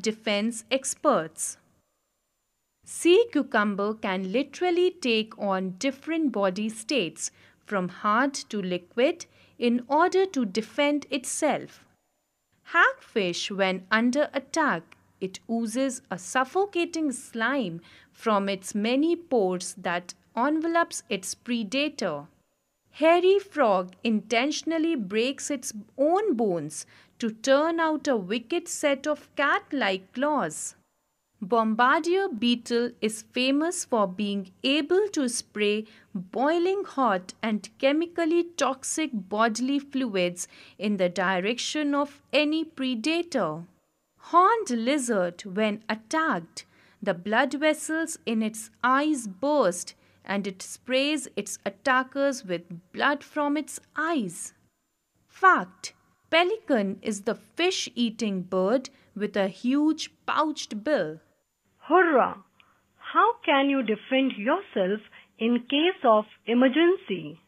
defense experts. Sea cucumber can literally take on different body states from hard to liquid in order to defend itself. Hagfish, when under attack, it oozes a suffocating slime from its many pores that envelops its predator. Hairy frog intentionally breaks its own bones to turn out a wicked set of cat like claws. Bombardier beetle is famous for being able to spray boiling hot and chemically toxic bodily fluids in the direction of any predator. Horned lizard, when attacked, the blood vessels in its eyes burst and it sprays its attackers with blood from its eyes. Fact Pelican is the fish eating bird with a huge pouched bill. Hurrah! How can you defend yourself in case of emergency?